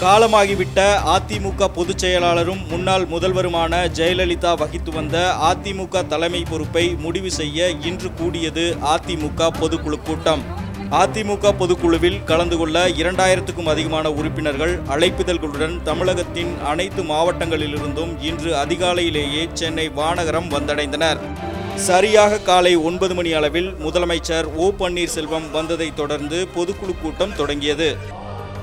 காலமாகிவிட்ட அதிமுக பொதுச் செயலாளரும் முன்னாள் முதல்வருமான ஜெயலலிதா வகித்து வந்த அதிமுக தலைமை பொறுப்பை முடிவு செய்ய இன்று கூடியது அதிமுக பொதுக்குழு கூட்டம். அதிமுக பொதுக்குழுவில் கலந்து கொள்ள இரண்டாயிரத்துக்கும் அதிகமான உறுப்பினர்கள் அழைப்பிதழ்களுடன் தமிழகத்தின் அனைத்து மாவட்டங்களிலிருந்தும் இன்று அதிகாலையிலேயே சென்னை வானகரம் வந்தடைந்தனர். சரியாக காலை ஒன்பது மணி அளவில் முதலமைச்சர் ஓ பன்னீர்செல்வம் வந்ததைத் தொடர்ந்து பொதுக்குழு கூட்டம் தொடங்கியது.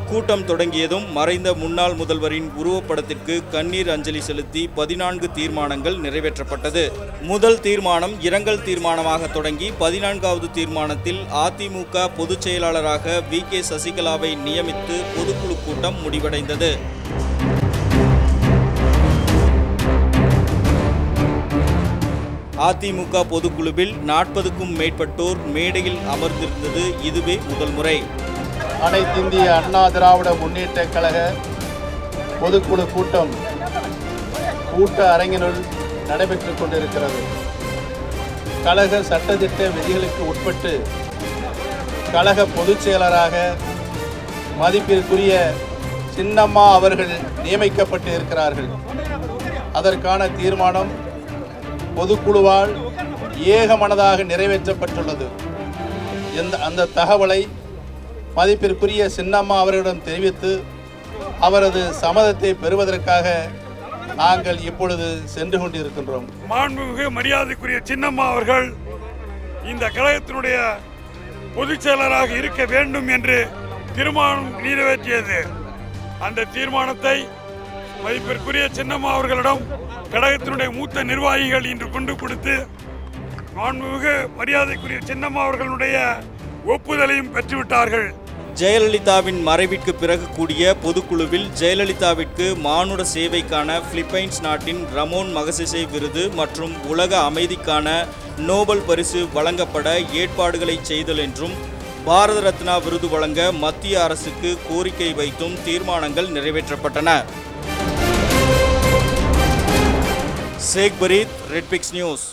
கூட்டம் தொடங்கியதும் மறைந்த முன்னாள் முதல்வரின் உருவப்படத்திற்கு கண்ணீர் அஞ்சலி செலுத்தி பதினான்கு தீர்மானங்கள் நிறைவேற்றப்பட்டது. முதல் தீர்மானம் இரங்கல் தீர்மானமாக தொடங்கி பதினான்காவது தீர்மானத்தில் அதிமுக பொதுச் செயலாளராக வி. கே. சசிகலாவை நியமித்து பொதுக்குழு கூட்டம் முடிவடைந்தது. அதிமுக பொதுக்குழுவில் நாற்பதுக்கும் மேற்பட்டோர் மேடையில் அமர்ந்திருந்தது இதுவே முதல் முறை. அனைத்திந்திய அண்ணா திராவிட முன்னேற்ற கழக பொதுக்குழு கூட்டம் கூட்ட அரங்கினுள் நடைபெற்றுக் கொண்டிருக்கிறது. கழக சட்டத்திட்ட விதிகளுக்கு உட்பட்டு கழக பொதுச் செயலராக மதிப்பிற்குரிய சின்னம்மா அவர்கள் நியமிக்கப்பட்டு இருக்கிறார்கள் அதற்கான தீர்மானம் பொதுக்குழுவால் ஏகமனதாக நிறைவேற்றப்பட்டுள்ளது. எந்த அந்த தகவலை மதிப்பிற்குரிய சின்னம்மா அவர்களிடம் தெரிவித்து அவரது சம்மதத்தை பெறுவதற்காக நாங்கள் இப்பொழுது சென்று கொண்டிருக்கின்றோம். மாண்புமிகு மரியாதைக்குரிய சின்னம்மா அவர்கள் இந்த கழகத்தினுடைய பொதுச் செயலராக இருக்க வேண்டும் என்று தீர்மானம் நிறைவேற்றியது. அந்த தீர்மானத்தை மதிப்பிற்குரிய சின்னம்மா அவர்களிடம் கழகத்தினுடைய மூத்த நிர்வாகிகள் இன்று கொண்டு கொடுத்து மாண்புமிகு மரியாதைக்குரிய சின்னம்மா அவர்களுடைய ஒப்புதலையும் பெற்றுவிட்டார்கள். ஜெயலலிதாவின் மறைவிற்கு பிறகு கூடிய பொதுக்குழுவில் ஜெயலலிதாவிற்கு மானுட சேவைக்கான பிலிப்பைன்ஸ் நாட்டின் ரமோன் மகசிசை விருது மற்றும் உலக அமைதிக்கான நோபல் பரிசு வழங்கப்பட ஏற்பாடுகளை செய்தல் என்றும் பாரத ரத்னா விருது வழங்க மத்திய அரசுக்கு கோரிக்கை வைத்தும் தீர்மானங்கள் நிறைவேற்றப்பட்டன. Sheikh Fareed Redpix news.